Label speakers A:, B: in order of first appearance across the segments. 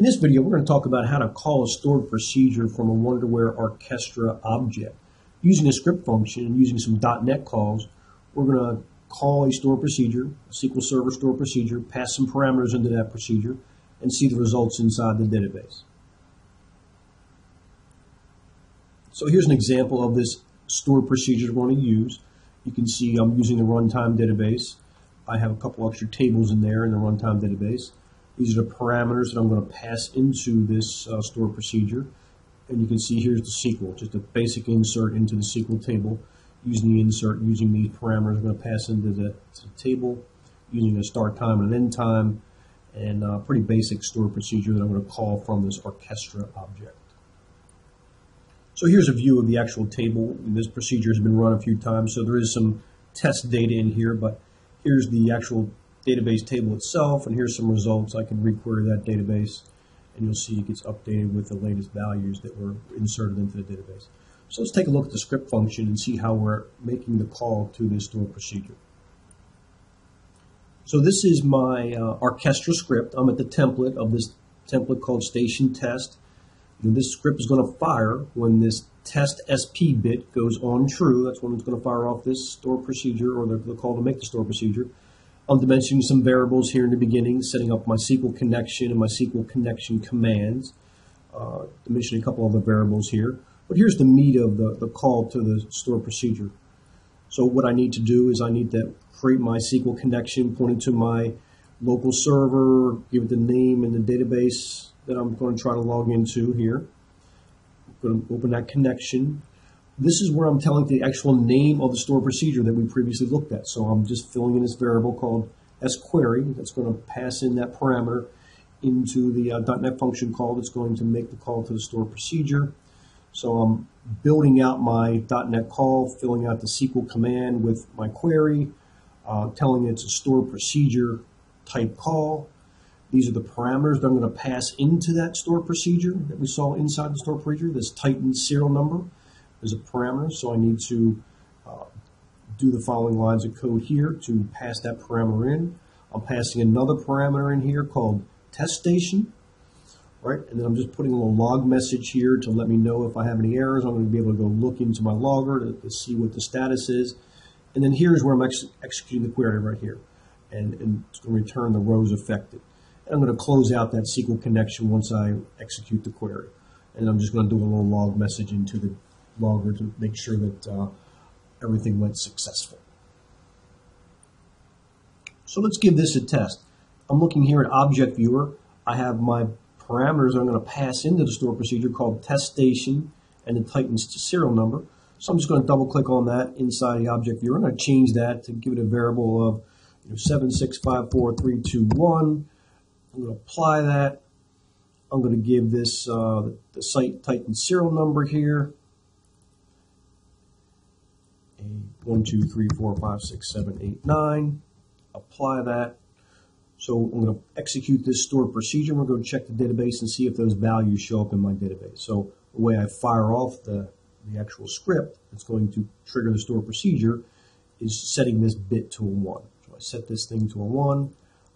A: In this video, we're going to talk about how to call a stored procedure from a Wonderware Archestra object. Using a script function and using some .NET calls, we're going to call a stored procedure, a SQL Server stored procedure, pass some parameters into that procedure, and see the results inside the database. So here's an example of this stored procedure we're going to use. You can see I'm using the runtime database. I have a couple extra tables in there in the runtime database. These are the parameters that I'm going to pass into this uh, stored procedure. And you can see here's the SQL, just a basic insert into the SQL table. Using the insert, using these parameters, I'm going to pass into the, the table using a start time and an end time, and a pretty basic stored procedure that I'm going to call from this Archestra object. So here's a view of the actual table. This procedure has been run a few times, so there is some test data in here, but here's the actual database table itself, and here's some results. I can requery that database, and you'll see it gets updated with the latest values that were inserted into the database. So let's take a look at the script function and see how we're making the call to this store procedure. So this is my uh, Archestra script. I'm at the template of this template called station test. And this script is going to fire when this test SP bit goes on true. That's when it's going to fire off this store procedure or the, the call to make the store procedure. I'm dimensioning some variables here in the beginning, setting up my SQL connection and my SQL connection commands. Uh, dimensioning a couple other variables here. But here's the meat of the, the call to the store procedure. So what I need to do is I need to create my SQL connection pointing to my local server, give it the name and the database that I'm going to try to log into here. I'm going to open that connection. This is where I'm telling the actual name of the store procedure that we previously looked at. So I'm just filling in this variable called squery that's going to pass in that parameter into the uh, .NET function call that's going to make the call to the store procedure. So I'm building out my .NET call, filling out the SQL command with my query, uh, telling it it's a store procedure type call. These are the parameters that I'm going to pass into that store procedure that we saw inside the store procedure, this Titan serial number as a parameter. So I need to uh, do the following lines of code here to pass that parameter in. I'm passing another parameter in here called test station, right? And then I'm just putting a little log message here to let me know if I have any errors. I'm going to be able to go look into my logger to, to see what the status is. And then here's where I'm ex executing the query right here. And, and it's going to return the rows affected. And I'm going to close out that SQL connection once I execute the query. And I'm just going to do a little log message into the logger to make sure that uh, everything went successful. So let's give this a test. I'm looking here at Object Viewer. I have my parameters I'm going to pass into the store procedure called test station and the Titan's serial number. So I'm just going to double click on that inside the Object Viewer. I'm going to change that to give it a variable of you know, 7654321. I'm going to apply that. I'm going to give this uh, the site Titan serial number here one, two, three, four, five, six, seven, eight, nine. Apply that. So I'm going to execute this stored procedure. We're going to check the database and see if those values show up in my database. So the way I fire off the, the actual script that's going to trigger the stored procedure is setting this bit to a 1. So I set this thing to a 1.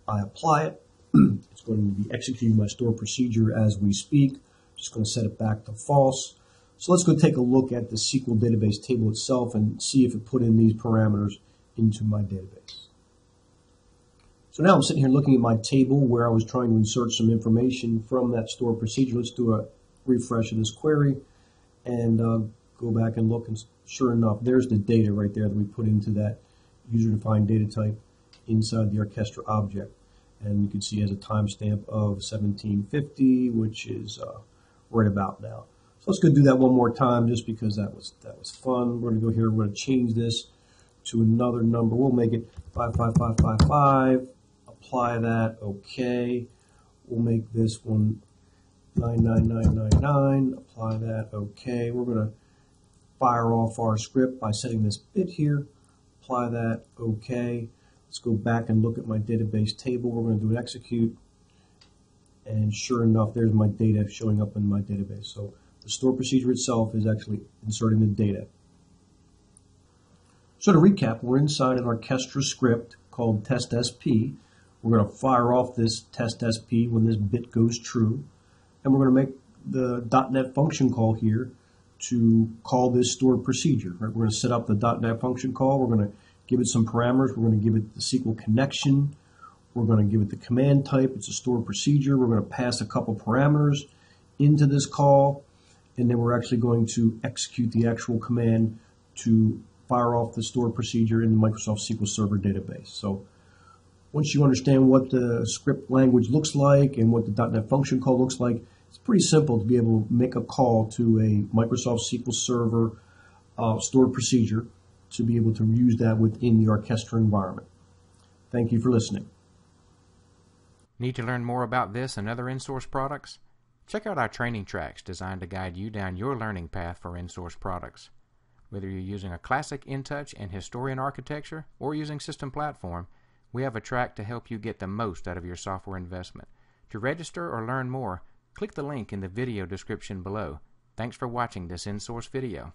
A: I apply it. it's going to be executing my stored procedure as we speak. Just going to set it back to false. So let's go take a look at the SQL database table itself and see if it put in these parameters into my database. So now I'm sitting here looking at my table where I was trying to insert some information from that stored procedure. Let's do a refresh of this query and uh, go back and look and sure enough, there's the data right there that we put into that user-defined data type inside the Archestra object. And you can see it has a timestamp of 1750, which is uh, right about now. Let's go do that one more time just because that was that was fun. We're going to go here. We're going to change this to another number. We'll make it 55555. Apply that. Okay. We'll make this one 99999. Apply that. Okay. We're going to fire off our script by setting this bit here. Apply that. Okay. Let's go back and look at my database table. We're going to do an execute. And sure enough, there's my data showing up in my database. So the store procedure itself is actually inserting the data. So to recap, we're inside an Archestra script called test SP. We're going to fire off this test SP when this bit goes true. and we're going to make the .NET function call here to call this stored procedure. Right? We're going to set up the .NET function call. We're going to give it some parameters. We're going to give it the SQL connection. We're going to give it the command type. It's a stored procedure. We're going to pass a couple parameters into this call, and then we're actually going to execute the actual command to fire off the stored procedure in the Microsoft SQL Server database. So once you understand what the script language looks like and what the .NET function call looks like, it's pretty simple to be able to make a call to a Microsoft SQL Server uh, stored procedure to be able to use that within the Archestra environment. Thank you for listening.
B: Need to learn more about this and other InSource products? Check out our training tracks designed to guide you down your learning path for InSource products. Whether you're using a classic InTouch and Historian architecture or using System Platform, we have a track to help you get the most out of your software investment. To register or learn more, click the link in the video description below. Thanks for watching this InSource video.